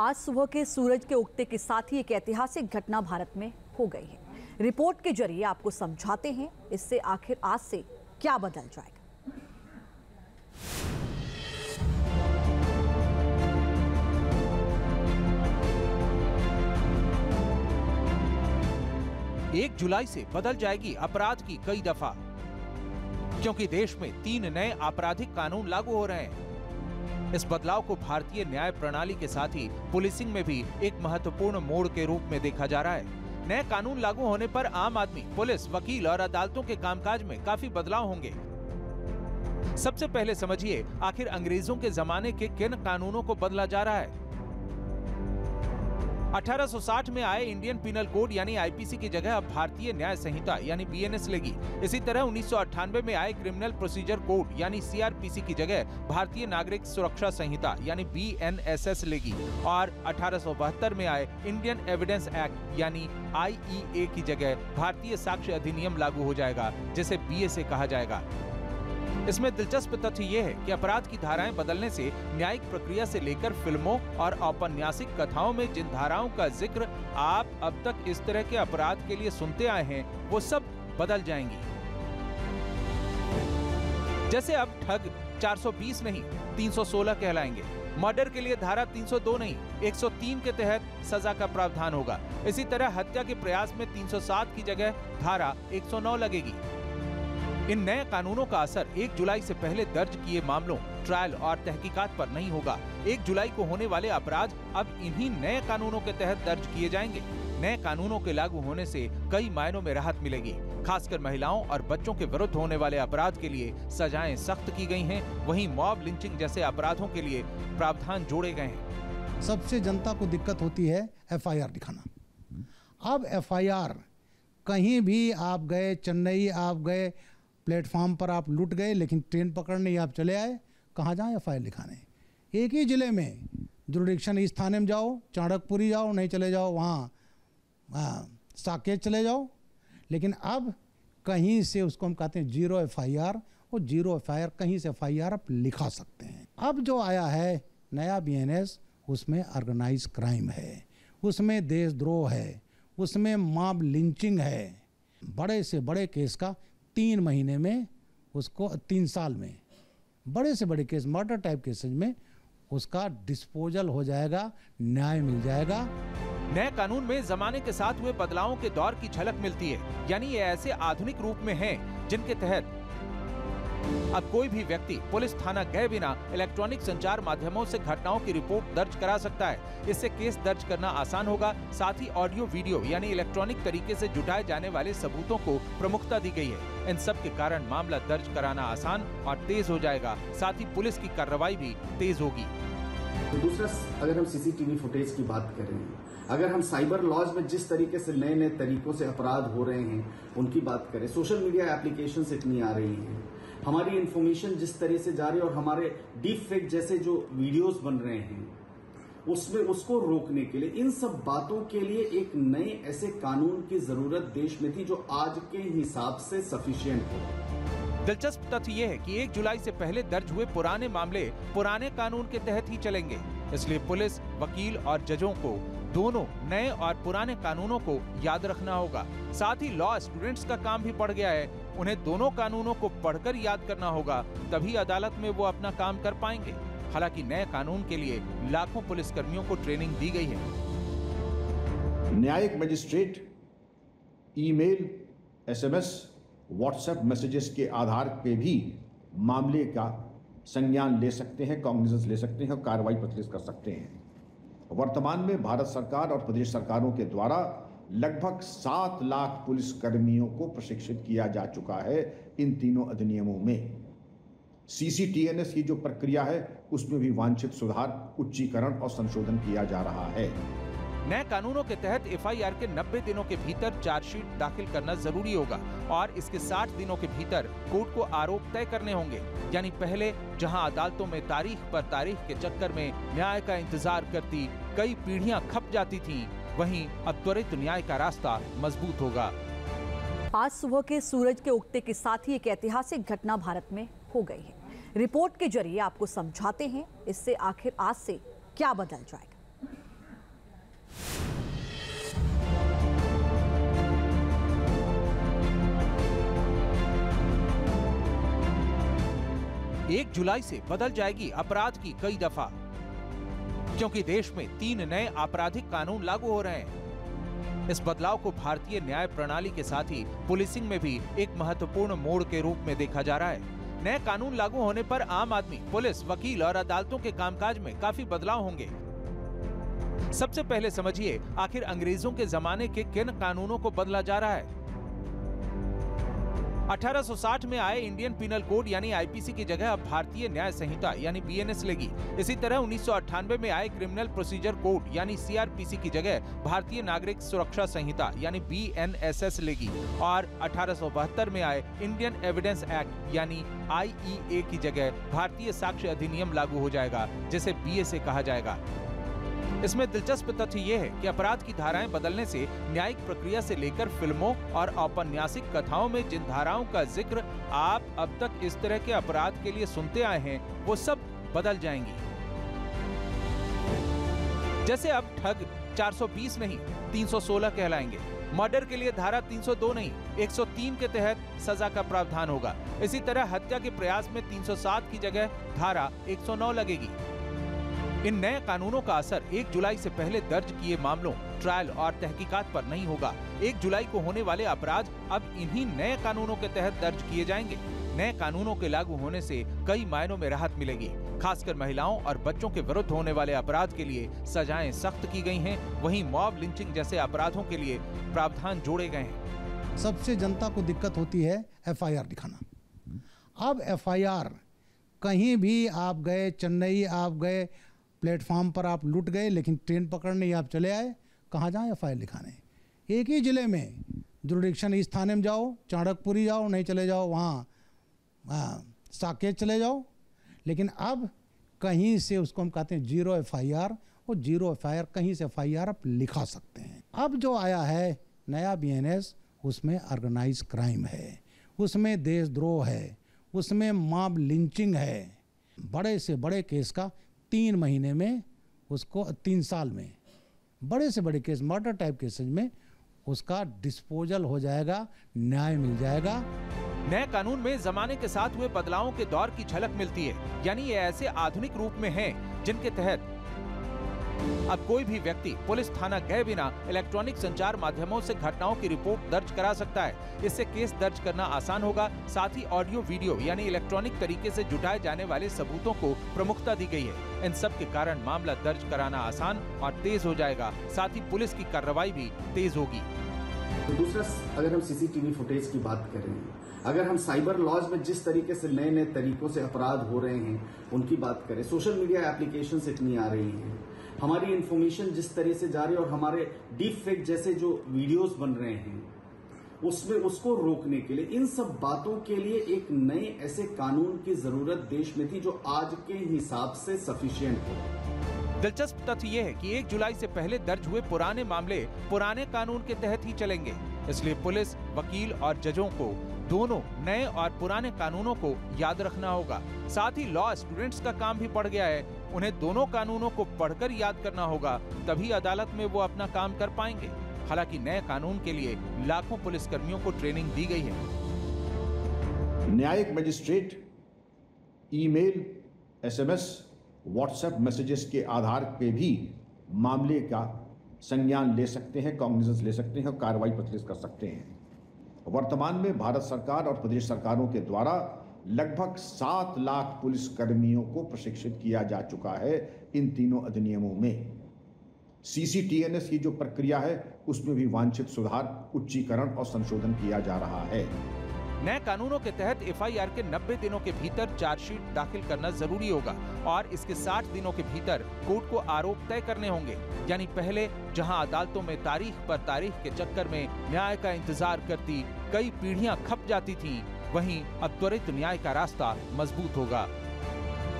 आज सुबह के सूरज के उगते के साथ ही एक ऐतिहासिक घटना भारत में हो गई है। रिपोर्ट के ज़रिए आपको समझाते हैं, इससे आखिर आज से क्या बदल जाएगा? एक जुलाई से बदल जाएगी अपराध की कई दफ़ा, क्योंकि देश में तीन नए आपराधिक कानून लागू हो रहे हैं। इस बदलाव को भारतीय न्याय प्रणाली के साथ ही पुलिसिंग में भी एक महत्वपूर्ण मोड़ के रूप में देखा जा रहा है। नए कानून लागू होने पर आम आदमी, पुलिस, वकील और अदालतों के कामकाज में काफ़ी बदलाव होंगे। सबसे पहले समझिए, आखिर अंग्रेज़ों के जमाने के किन कानूनों को बदला जा रहा है? 1860 में आए इंडियन पिनल कोड यानी आईपीसी की जगह अब भारतीय न्याय संहिता यानी बीएनएस लेगी। इसी तरह उन्नीस सौ अठानवे में आए क्रिमिनल प्रोसीजर कोड यानी सीआरपीसी की जगह भारतीय नागरिक सुरक्षा संहिता यानी बीएनएसएस लेगी। और 1872 में आए इंडियन एविडेंस एक्ट यानी आईईए की जगह भारतीय साक्ष्य अधिनियम लागू हो जाएगा, जिसे बीएसए कहा जाएगा। इसमें दिलचस्प तथ्य ये है कि अपराध की धाराएँ बदलने से न्यायिक प्रक्रिया से लेकर फ़िल्मों और औपन्यासिक कथाओं में जिन धाराओं का ज़िक्र आप अब तक इस तरह के अपराध के लिए सुनते आए हैं, वो सब बदल जाएँगी। जैसे अब ठग 420 नहीं 316 कहलाएँगे। मर्डर के लिए धारा 302 नहीं 103 के तहत सजा का प्रावधान होगा। इसी तरह हत्या के प्रयास में 307 की जगह धारा 109 लगेगी। इन नए कानूनों का असर 1 जुलाई से पहले दर्ज किए मामलों ट्रायल और तहकीकात पर नहीं होगा। 1 जुलाई को होने वाले अपराध अब इन्हीं नए कानूनों के तहत दर्ज किए जाएँगे। नए कानूनों के लागू होने से कई मायनों में राहत मिलेगी। खासकर महिलाओं और बच्चों के विरुद्ध होने वाले अपराध के लिए सजाएँ सख्त की गई हैं। वहीं मॉब लिंचिंग जैसे अपराधों के लिए प्रावधान जोड़े गए हैं। सबसे जनता को दिक्कत होती है एफआईआर दिखाना। अब एफआईआर कहीं भी आप गए, चेन्नई आप गए प्लेटफॉर्म पर आप लुट गए, लेकिन ट्रेन पकड़ने आप चले आए। कहाँ जाएँ एफ़ आई लिखाने? एक ही ज़िले में। जुडिक्शन इस थाने में जाओ चाणकपुरी जाओ, नहीं चले जाओ, वहाँ साकेत चले जाओ। लेकिन अब कहीं से उसको हम कहते हैं ज़ीरो एफ़ आई आर और ज़ीरो एफ़ आई आर कहीं से एफ़ आई आर आप लिखा सकते हैं। अब जो आया है, नया बी एन एस उसमें ऑर्गेनाइज क्राइम है। उसमें देशद्रोह है। उसमें मॉब लिंचिंग है। बड़े से बड़े केस का तीन महीने में उसको, तीन साल में, बड़े से बड़े केस, मर्डर टाइप केसेज में उसका डिस्पोजल हो जाएगा, न्याय मिल जाएगा। नए कानून में जमाने के साथ हुए बदलावों के दौर की झलक मिलती है, यानी ये ऐसे आधुनिक रूप में हैं, जिनके तहत अब कोई भी व्यक्ति पुलिस थाना गए बिना इलेक्ट्रॉनिक संचार माध्यमों से घटनाओं की रिपोर्ट दर्ज करा सकता है। इससे केस दर्ज करना आसान होगा, साथ ही ऑडियो, वीडियो यानी इलेक्ट्रॉनिक तरीके से जुटाए जाने वाले सबूतों को प्रमुखता दी गई है। इन सब के कारण मामला दर्ज कराना आसान और तेज हो जाएगा, साथ ही पुलिस की कार्रवाई भी तेज होगी। तो दूसरा, अगर हम सीसीटीवी फुटेज की बात करें, अगर हम साइबर लॉज में जिस तरीके से नए नए तरीकों से अपराध हो रहे हैं, उनकी बात करें, सोशल मीडिया एप्लीकेशन इतनी आ रही हैं हमारी इन्फॉर्मेशन जिस तरह से जा रही है और हमारे डीप फेक जैसे जो वीडियोस बन रहे हैं, उसमें उसको रोकने के लिए, इन सब बातों के लिए एक नए ऐसे कानून की ज़रूरत देश में थी जो आज के हिसाब से सफिशियंट हो। दिलचस्प तथ्य यह है कि 1 जुलाई से पहले दर्ज हुए पुराने मामले पुराने कानून के तहत ही चलेंगे। इसलिए पुलिस, वकील और जजों को दोनों नए और पुराने कानूनों को याद रखना होगा। साथ ही लॉ स्टूडेंट्स का काम भी बढ़ गया है उन्हें दोनों कानूनों को पढ़कर याद करना होगा तभी अदालत में वो अपना काम कर पाएँगे। हालाँकि नए कानून के लिए लाखों पुलिसकर्मियों को ट्रेनिंग दी गई है। न्यायिक magistrate email, SMS, WhatsApp messages के आधार पे भी मामले का संज्ञान ले सकते हैं कॉग्निजेंस ले सकते हैं और कार्रवाई प्रतिष्ठित कर सकते हैं। वर्तमान में भारत सरकार और प्रदेश सरकारों के द्वारा लगभग सात लाख पुलिस कर्मियों को प्रशिक्षित किया जा चुका है इन तीनों अधिनियमों में। सीसीटीएनएस की जो प्रक्रिया है उसमें भी वांछित सुधार उच्चीकरण और संशोधन किया जा रहा है। नए कानूनों के तहत एफआईआर के 90 दिनों के भीतर चार्जशीट दाखिल करना ज़रूरी होगा और इसके 60 दिनों के भीतर कोर्ट को आरोप तय करने होंगे। यानी पहले जहाँ अदालतों में तारीख पर तारीख के चक्कर में न्याय का इंतज़ार करती कई पीढ़ियाँ खप जाती थीं, वहीं अब त्वरित न्याय का रास्ता मज़बूत होगा। आज सुबह के सूरज के उगते के साथ ही एक ऐतिहासिक घटना भारत में हो गई है। रिपोर्ट के ज़रिए आपको समझाते हैं इससे आखिर आज से क्या बदल जाएगा? एक जुलाई से बदल जाएगी अपराध की कई दफ़ा। क्योंकि देश में तीन नए आपराधिक कानून लागू हो रहे हैं। इस बदलाव को भारतीय न्याय प्रणाली के साथ ही पुलिसिंग में भी एक महत्वपूर्ण मोड़ के रूप में देखा जा रहा है। नए कानून लागू होने पर आम आदमी, पुलिस, वकील और अदालतों के कामकाज में काफ़ी बदलाव होंगे। सबसे पहले समझिए, आखिर अंग्रेज़ों के जमाने के किन कानूनों को बदला जा रहा है? 1860 में आए इंडियन पिनल कोड, यानी आईपीसी की जगह अब भारतीय न्याय संहिता, यानी बीएनएस लेगी। इसी तरह उन्नीस सौ अठानबे में आए क्रिमिनल प्रोसीजर कोड, यानी सीआरपीसी की जगह भारतीय नागरिक सुरक्षा संहिता, यानी बीएनएसएस लेगी। और 1872 में आए इंडियन एविडेंस एक्ट, यानी आईईए की जगह भारतीय साक्ष्य अधिनियम लागू हो जाएगा, जिसे बीएसए कहा जाएगा। इसमें दिलचस्प तथ्य ये है कि अपराध की धाराएँ बदलने से न्यायिक प्रक्रिया से लेकर फ़िल्मों और औपन्यासिक कथाओं में जिन धाराओं का ज़िक्र आप अब तक इस तरह के अपराध के लिए सुनते आए हैं, वो सब बदल जाएँगी। जैसे अब ठग 420 नहीं 316 कहलाएँगे। मर्डर के लिए धारा 302 नहीं 103 के तहत सजा का प्रावधान होगा। इसी तरह हत्या के प्रयास में 307 की जगह धारा 109 लगेगी। इन नए कानूनों का असर 1 जुलाई से पहले दर्ज किए मामलों, ट्रायल और तहकीकात पर नहीं होगा। 1 जुलाई को होने वाले अपराध अब इन्हीं नए कानूनों के तहत दर्ज किए जाएँगे। नए कानूनों के लागू होने से कई मायनों में राहत मिलेगी। खासकर महिलाओं और बच्चों के विरुद्ध होने वाले अपराध के लिए सजाएँ सख्त की गई हैं। वहीं मॉब लिंचिंग जैसे अपराधों के लिए प्रावधान जोड़े गए हैं। सबसे जनता को दिक्कत होती है एफआईआर दिखाना। अब एफआईआर कहीं भी आप गए, चेन्नई आप गए प्लेटफॉर्म पर आप लुट गए, लेकिन ट्रेन पकड़ने आप चले आए। कहाँ जाएँ एफ़ लिखाने एक ही ज़िले में। जुडिक्शन इस थाने में जाओ चाणकपुरी जाओ, नहीं चले जाओ, वहाँ साकेत चले जाओ। लेकिन अब कहीं से उसको हम कहते हैं ज़ीरो एफ़ आई आर और ज़ीरो एफ़ आई आर कहीं से एफ़ आई आर आप लिखा सकते हैं। अब जो आया है, नया बी एन एस उसमें ऑर्गेनाइज क्राइम है। उसमें देशद्रोह है। उसमें मॉब लिंचिंग है। बड़े से बड़े केस का तीन महीने में, उसको तीन साल में। बड़े से बड़े केस, मर्डर टाइप केसेज में उसका डिस्पोजल हो जाएगा, न्याय मिल जाएगा। नए कानून में जमाने के साथ हुए बदलावों के दौर की झलक मिलती है। यानी ये ऐसे आधुनिक रूप में हैं, जिनके तहत अब कोई भी व्यक्ति पुलिस थाना गए बिना इलेक्ट्रॉनिक संचार माध्यमों से घटनाओं की रिपोर्ट दर्ज करा सकता है। इससे केस दर्ज करना आसान होगा, साथ ही ऑडियो, वीडियो यानी इलेक्ट्रॉनिक तरीके से जुटाए जाने वाले सबूतों को प्रमुखता दी गई है। इन सब के कारण मामला दर्ज कराना आसान और तेज हो जाएगा। साथ ही पुलिस की कार्रवाई भी तेज होगी। दूसरा, अगर हम सीसीटीवी फुटेज की बात करें, अगर हम साइबर लॉज में जिस तरीके से नए नए तरीकों से अपराध हो रहे हैं, उनकी बात करें, सोशल मीडिया एप्लीकेशन इतनी आ रही हैं। हमारी इंफॉर्मेशन जिस तरह से जा रही है और हमारे डीप फेक जैसे जो वीडियोस बन रहे हैं, उसमें उसको रोकने के लिए, इन सब बातों के लिए एक नए ऐसे कानून की ज़रूरत देश में थी जो आज के हिसाब से सफिशियंट हो। दिलचस्प तथ्य यह है कि 1 जुलाई से पहले दर्ज हुए पुराने मामले पुराने कानून के तहत ही चलेंगे। इसलिए पुलिस, वकील और जजों को दोनों नए और पुराने कानूनों को याद रखना होगा। साथ ही लॉ स्टूडेंट्स का काम भी बढ़ गया है। उन्हें दोनों कानूनों को पढ़कर याद करना होगा तभी अदालत में वो अपना काम कर पाएँगे। हालाँकि नए कानून के लिए लाखों पुलिसकर्मियों को ट्रेनिंग दी गई है। न्यायिक magistrate email, SMS, WhatsApp messages के आधार पे भी मामले का संज्ञान ले सकते हैं कॉग्निजेंस ले सकते हैं और कार्रवाई प्रचलित कर सकते हैं। वर्तमान में भारत सरकार और प्रदेश सरकारों के द्वारा लगभग सात लाख पुलिस कर्मियों को प्रशिक्षित किया जा चुका है इन तीनों अधिनियमों में। सीसीटीएनएस की जो प्रक्रिया है उसमें भी वांछित सुधार उच्चीकरण और संशोधन किया जा रहा है। नए कानूनों के तहत एफआईआर के 90 दिनों के भीतर चार्जशीट दाखिल करना ज़रूरी होगा और इसके 60 दिनों के भीतर कोर्ट को आरोप तय करने होंगे। यानी पहले जहाँ अदालतों में तारीख पर तारीख के चक्कर में न्याय का इंतज़ार करती कई पीढ़ियाँ खप जाती थीं, वहीं अब त्वरित न्याय का रास्ता मज़बूत होगा।